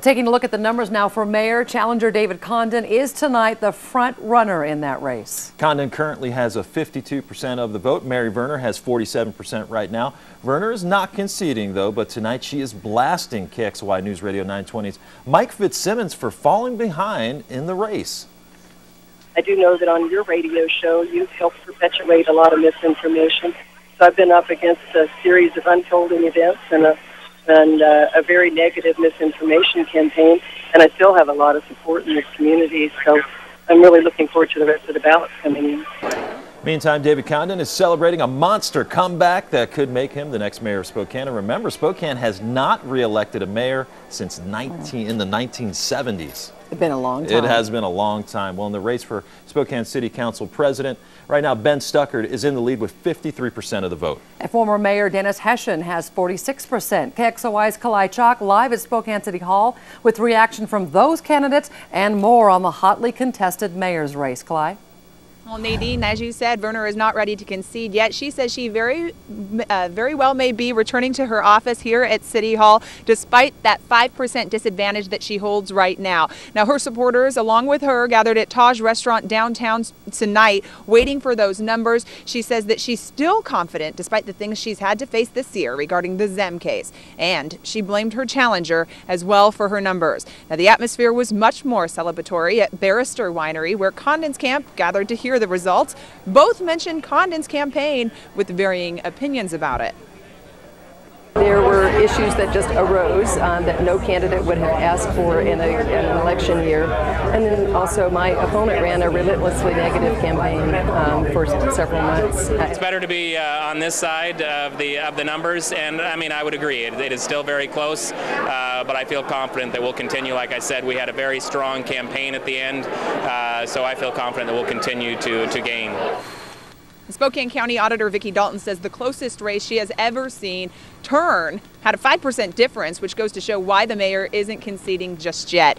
Well, taking a look at the numbers now for mayor, challenger David Condon is tonight the front runner in that race. Condon currently has a 52% of the vote. Mary Verner has 47% right now. Verner is not conceding, though, but tonight she is blasting KXLY News Radio 920's Mike Fitzsimmons for falling behind in the race. I do know that on your radio show, you've helped perpetuate a lot of misinformation. So I've been up against a series of unfolding events and a and uh, a very negative misinformation campaign, and I still have a lot of support in this community. So I'm really looking forward to the rest of the ballots coming in. Meantime, David Condon is celebrating a monster comeback that could make him the next mayor of Spokane. And remember, Spokane has not reelected a mayor since 19 in the 1970s. It's been a long time. It has been a long time. Well, in the race for Spokane City Council president, right now Ben Stuckart is in the lead with 53% of the vote. And former Mayor Dennis Hession has 46%. KXLY's Kalae Chock live at Spokane City Hall with reaction from those candidates and more on the hotly contested mayor's race. Kalae? Well, Nadine, as you said, Verner is not ready to concede yet. She says she very, uh, very well may be returning to her office here at City Hall, despite that 5% disadvantage that she holds right now. Now, her supporters, along with her, gathered at Taj Restaurant downtown tonight, waiting for those numbers. She says that she's still confident, despite the things she's had to face this year regarding the Zehm case. And she blamed her challenger as well for her numbers. Now, the atmosphere was much more celebratory at Barrister Winery, where Condon's camp gathered to hear the results. Both mentioned Condon's campaign with varying opinions about it. There issues that just arose um, that no candidate would have asked for in, a, in, an election year. And then also my opponent ran a relentlessly negative campaign um, for several months. It's better to be uh, on this side of the of the numbers, and I mean I would agree. it, it is still very close, uh, but I feel confident that we'll continue. Like I said, we had a very strong campaign at the end, uh, so I feel confident that we'll continue to, to gain. Spokane County Auditor Vicki Dalton says the closest race she has ever seen turn had a 5% difference, which goes to show why the mayor isn't conceding just yet.